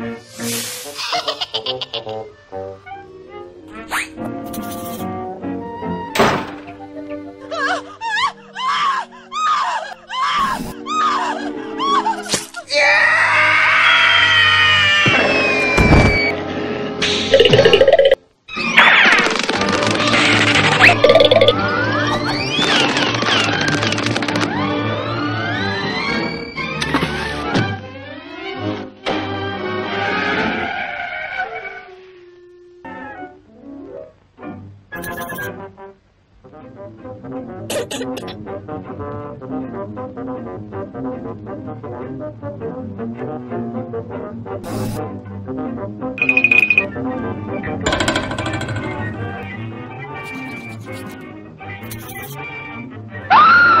Ha ha ha ha ha! よ。あ